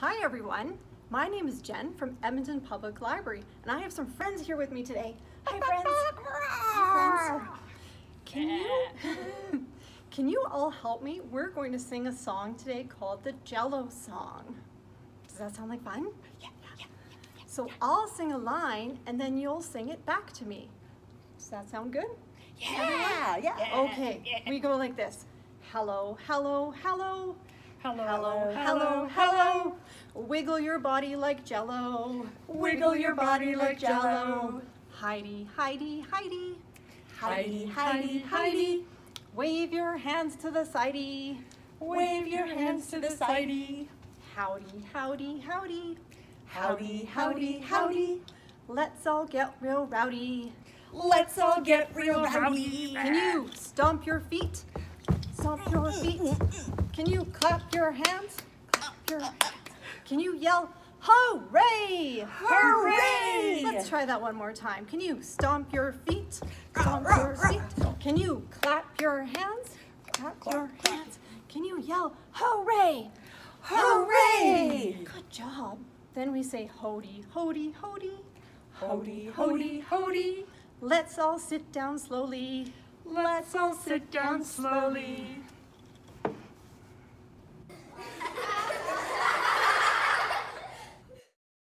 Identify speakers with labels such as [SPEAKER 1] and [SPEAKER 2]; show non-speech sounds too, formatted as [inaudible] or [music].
[SPEAKER 1] Hi everyone, my name is Jen from Edmonton Public Library and I have some friends here with me today. Hi [laughs] friends. Hi friends. Can you, [laughs] can you all help me? We're going to sing a song today called the Jello Song. Does that sound like fun?
[SPEAKER 2] Yeah, yeah.
[SPEAKER 1] So I'll sing a line and then you'll sing it back to me. Does that sound good?
[SPEAKER 2] Yeah, yeah.
[SPEAKER 1] Okay, we go like this. Hello, hello, hello.
[SPEAKER 2] Hello,
[SPEAKER 1] Hello, hello, hello. Wiggle your body like jello.
[SPEAKER 2] Wiggle your body like Jell-O.
[SPEAKER 1] Heidi, Heidi, Heidi.
[SPEAKER 2] Heidi, Heidi, Heidi.
[SPEAKER 1] Wave your hands to the sidey.
[SPEAKER 2] Wave your hands to the sidey.
[SPEAKER 1] Howdy, howdy, howdy.
[SPEAKER 2] Howdy, howdy, howdy.
[SPEAKER 1] Let's all get real rowdy.
[SPEAKER 2] Let's all get real rowdy.
[SPEAKER 1] Can you stomp your feet? Stomp your feet. Can you clap your hands? Clap your hands. Can you yell, hooray?
[SPEAKER 2] Hooray!
[SPEAKER 1] Let's try that one more time. Can you stomp your feet? Stomp your feet. Can you clap your hands? Clap your hands. Can you yell, hooray?
[SPEAKER 2] Hooray!
[SPEAKER 1] Good job. Then we say hody, hody, hody.
[SPEAKER 2] Hody, hody, hody.
[SPEAKER 1] Let's all sit down slowly.
[SPEAKER 2] Let's all sit down slowly.